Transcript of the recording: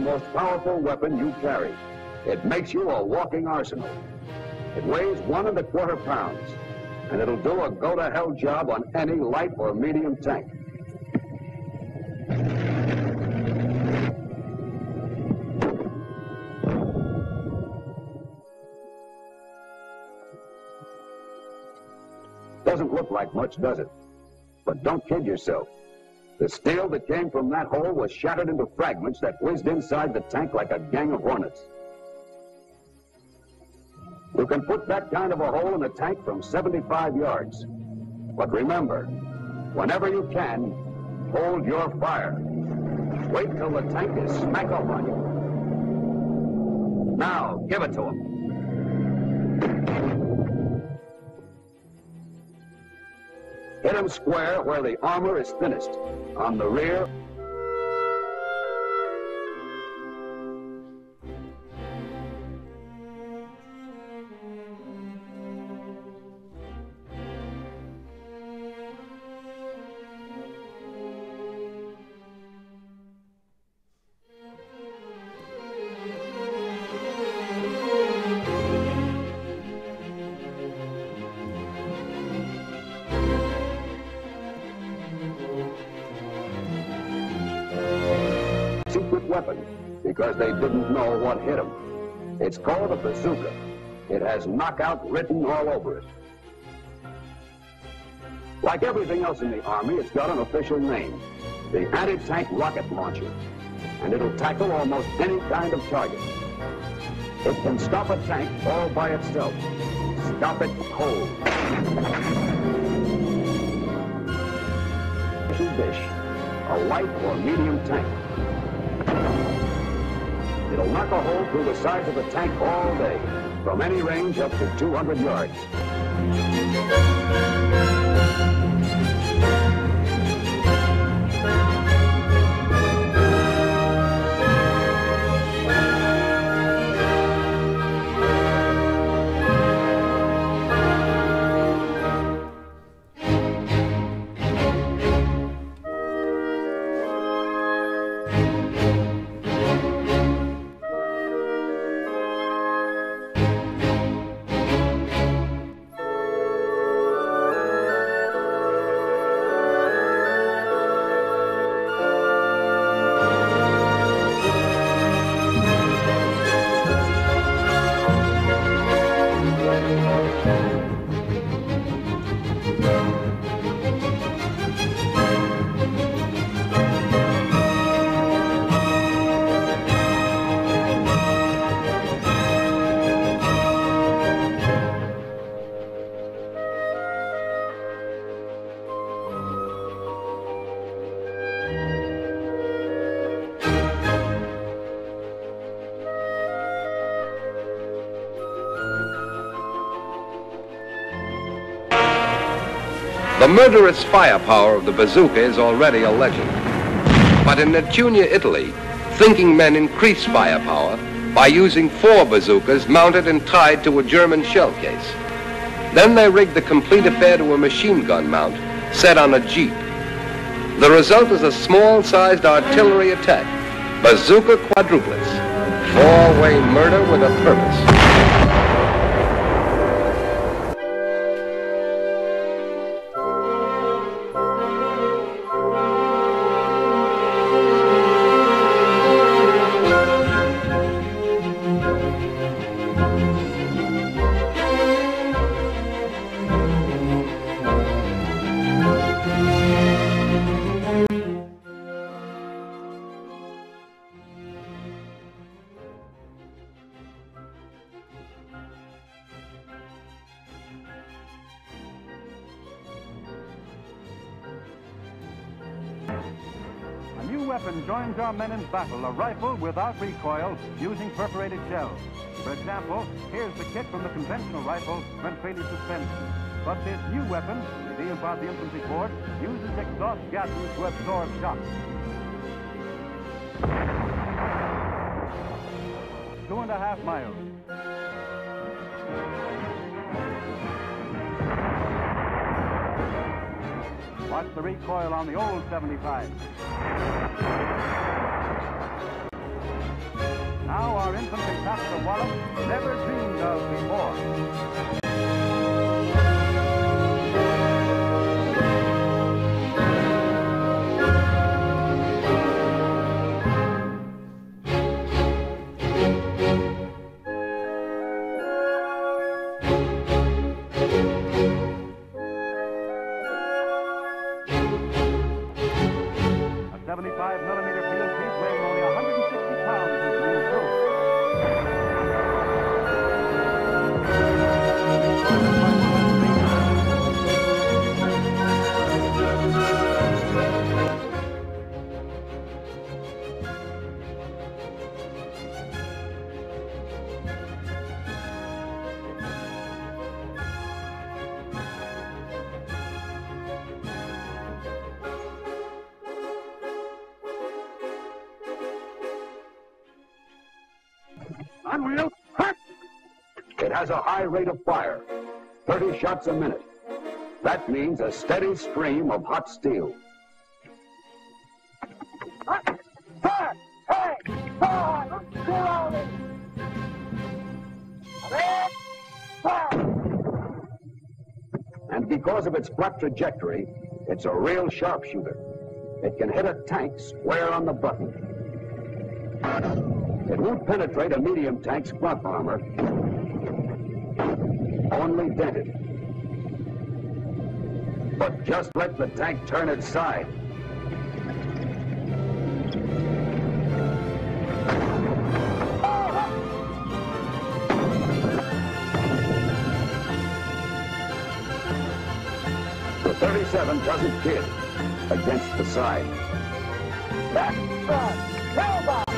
Most powerful weapon you carry. It makes you a walking arsenal. It weighs one and a quarter pounds, and it'll do a go-to-hell job on any light or medium tank. Doesn't look like much, does it? But don't kid yourself. The steel that came from that hole was shattered into fragments that whizzed inside the tank like a gang of hornets. You can put that kind of a hole in a tank from 75 yards. But remember, whenever you can, hold your fire. Wait till the tank is smack up on you. Now, give it to him. Hit him square where the armor is thinnest, on the rear weapon because they didn't know what hit them. It's called a bazooka. It has knockout written all over it. Like everything else in the Army, it's got an official name, the Anti-Tank Rocket Launcher, and it'll tackle almost any kind of target. It can stop a tank all by itself. Stop it cold. Dish, a light or medium tank. It'll knock a hole through the sides of the tank all day, from any range up to 200 yards. The murderous firepower of the bazooka is already a legend. But in Nettunia, Italy, thinking men increased firepower by using four bazookas mounted and tied to a German shell case. Then they rigged the complete affair to a machine gun mount set on a jeep. The result is a small-sized artillery attack, bazooka quadruplets, four-way murder with a purpose. Weapon joins our men in battle, a rifle without recoil using perforated shells. For example, here's the kit from the conventional rifle when freely suspended. But this new weapon, revealed by the infantry board, uses exhaust gases to absorb shock. Two and a half miles. Watch the recoil on the old 75. our infantry capture wallets never dreamed of before. Unreal. It has a high rate of fire, 30 shots a minute. That means a steady stream of hot steel. And because of its flat trajectory, it's a real sharpshooter. It can hit a tank square on the button. It won't penetrate a medium tank's front armor, only dent it. But just let the tank turn its side. The 37 doesn't kid against the side. Back.